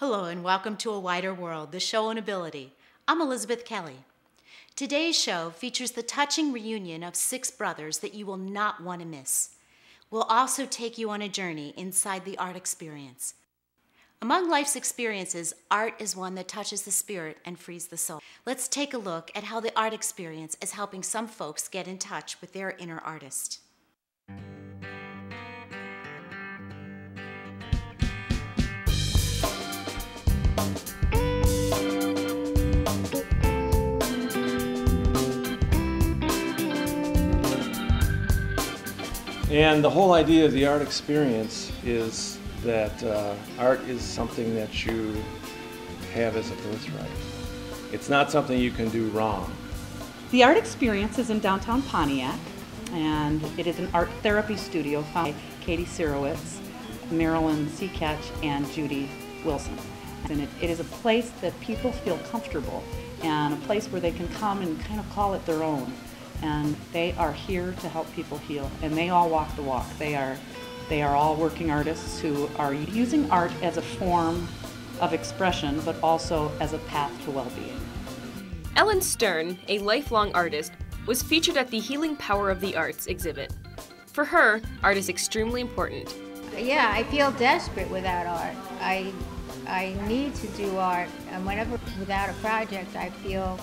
Hello, and welcome to A Wider World, the show on ability. I'm Elizabeth Kelly. Today's show features the touching reunion of six brothers that you will not want to miss. We'll also take you on a journey inside the art experience. Among life's experiences, art is one that touches the spirit and frees the soul. Let's take a look at how the art experience is helping some folks get in touch with their inner artist. And the whole idea of the art experience is that uh, art is something that you have as a birthright. It's not something you can do wrong. The art experience is in downtown Pontiac, and it is an art therapy studio by Katie Sirowitz, Marilyn Seacatch, and Judy Wilson. And it, it is a place that people feel comfortable and a place where they can come and kind of call it their own. And they are here to help people heal, and they all walk the walk. They are, they are all working artists who are using art as a form of expression, but also as a path to well-being. Ellen Stern, a lifelong artist, was featured at the Healing Power of the Arts exhibit. For her, art is extremely important. Yeah, I feel desperate without art. I I need to do art, and whenever without a project, I feel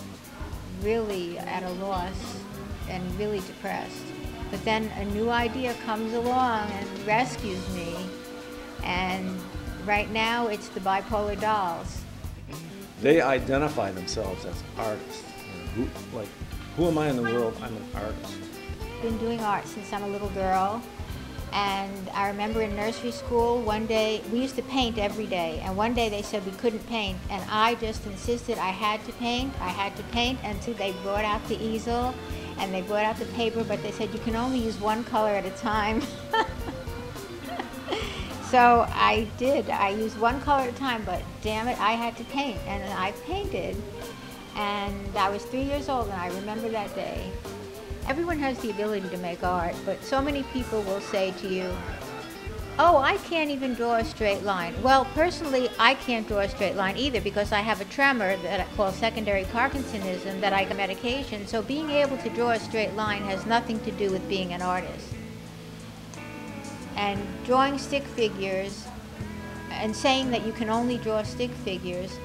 really at a loss and really depressed. But then a new idea comes along and rescues me, and right now it's the bipolar dolls. They identify themselves as artists. You know, who, like, who am I in the world? I'm an artist. I've Been doing art since I'm a little girl. And I remember in nursery school, one day, we used to paint every day. And one day they said we couldn't paint. And I just insisted I had to paint. I had to paint until they brought out the easel and they brought out the paper, but they said you can only use one color at a time. so I did. I used one color at a time, but damn it, I had to paint. And I painted. And I was three years old, and I remember that day. Everyone has the ability to make art, but so many people will say to you, oh, I can't even draw a straight line. Well, personally, I can't draw a straight line either because I have a tremor that I call secondary Parkinsonism that I get medication. So being able to draw a straight line has nothing to do with being an artist. And drawing stick figures and saying that you can only draw stick figures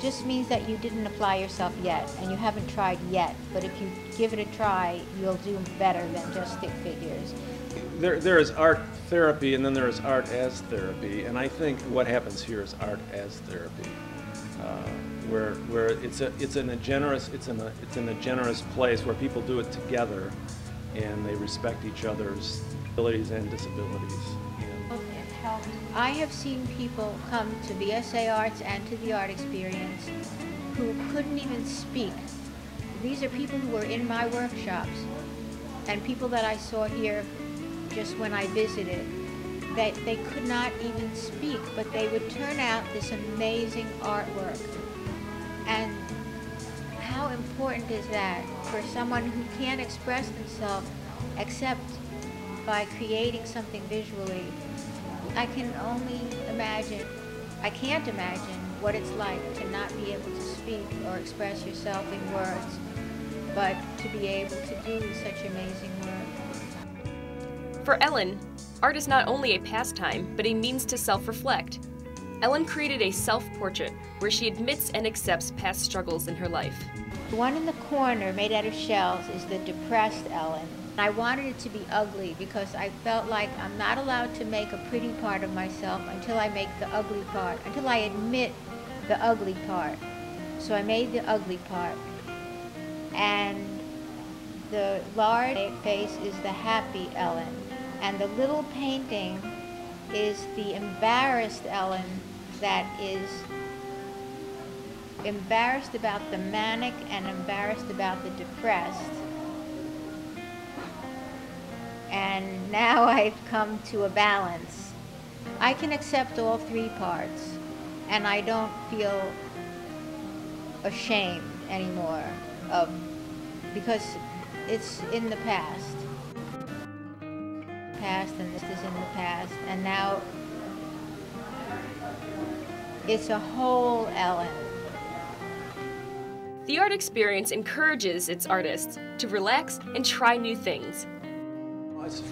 just means that you didn't apply yourself yet and you haven't tried yet. But if you give it a try, you'll do better than just stick figures. There, there is art therapy and then there is art as therapy. And I think what happens here is art as therapy. Uh, where, where it's, a, it's, in a generous, it's, in a, it's in a generous place where people do it together and they respect each other's abilities and disabilities. I have seen people come to BSA Arts and to the art experience who couldn't even speak. These are people who were in my workshops and people that I saw here just when I visited. That they could not even speak, but they would turn out this amazing artwork. And how important is that for someone who can't express themselves except by creating something visually I can only imagine, I can't imagine what it's like to not be able to speak or express yourself in words, but to be able to do such amazing work. For Ellen, art is not only a pastime, but a means to self reflect. Ellen created a self portrait where she admits and accepts past struggles in her life. The one in the corner, made out of shells, is the depressed Ellen. I wanted it to be ugly because I felt like I'm not allowed to make a pretty part of myself until I make the ugly part, until I admit the ugly part. So I made the ugly part. And the large face is the happy Ellen. And the little painting is the embarrassed Ellen that is embarrassed about the manic and embarrassed about the depressed and now I've come to a balance. I can accept all three parts, and I don't feel ashamed anymore of because it's in the past. Past and this is in the past, and now It's a whole Ellen. The art experience encourages its artists to relax and try new things.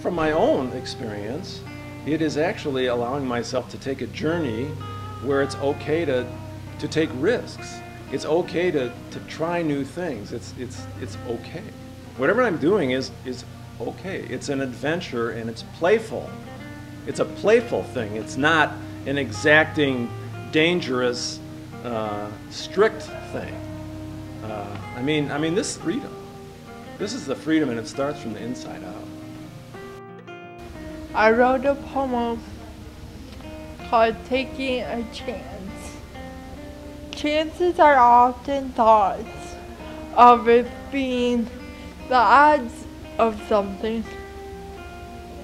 From my own experience, it is actually allowing myself to take a journey where it's okay to, to take risks. It's okay to, to try new things. It's, it's, it's okay. Whatever I'm doing is, is okay. It's an adventure and it's playful. It's a playful thing. It's not an exacting, dangerous, uh, strict thing. Uh, I mean, I mean, this freedom. This is the freedom, and it starts from the inside out. I wrote a poem called Taking a Chance. Chances are often thoughts of it being the odds of something.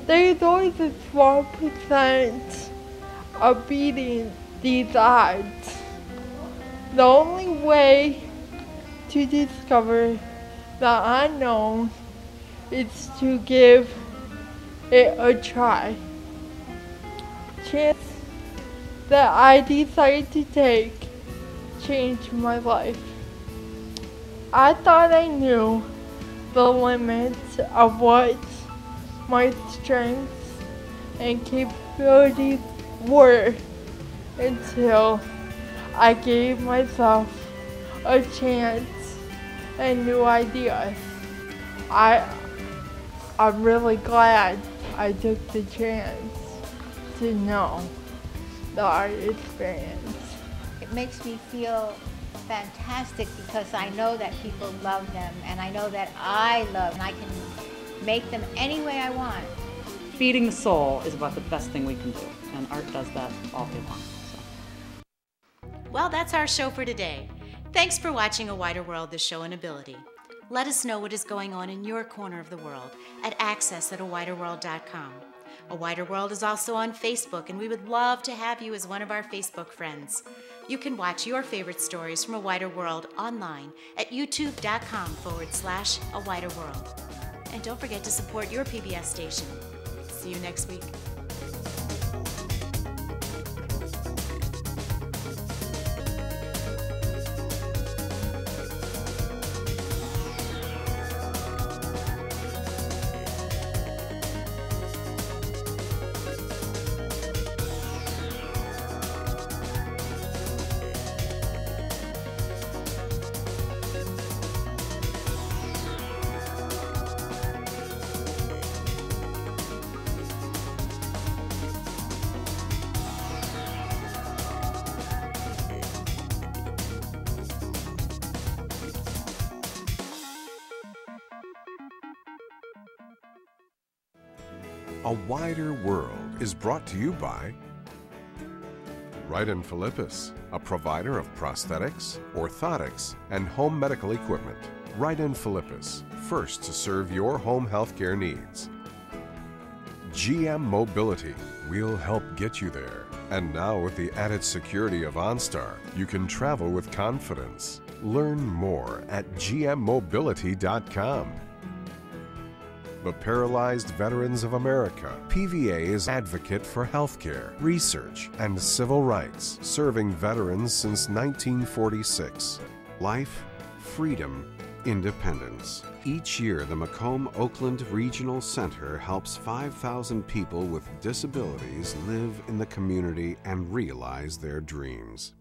There's always a small percent of beating these odds. The only way to discover the unknown is to give it a try. Chance that I decided to take changed my life. I thought I knew the limits of what my strengths and capabilities were until I gave myself a chance and new ideas. I I'm really glad I took the chance to know the art experience. It makes me feel fantastic because I know that people love them and I know that I love and I can make them any way I want. Feeding the soul is about the best thing we can do, and art does that all day long. So. Well, that's our show for today. Thanks for watching A Wider World, the show in ability. Let us know what is going on in your corner of the world at access at awiderworld.com. A Wider World is also on Facebook, and we would love to have you as one of our Facebook friends. You can watch your favorite stories from A Wider World online at youtube.com forward slash A Wider World. And don't forget to support your PBS station. See you next week. A Wider World is brought to you by Wright & Filippis, a provider of prosthetics, orthotics, and home medical equipment. Wright & Filippis, first to serve your home healthcare needs. GM Mobility, we'll help get you there. And now with the added security of OnStar, you can travel with confidence. Learn more at gmmobility.com. The Paralyzed Veterans of America. PVA is advocate for healthcare, research, and civil rights, serving veterans since 1946. Life, freedom, independence. Each year, the Macomb Oakland Regional Center helps 5,000 people with disabilities live in the community and realize their dreams.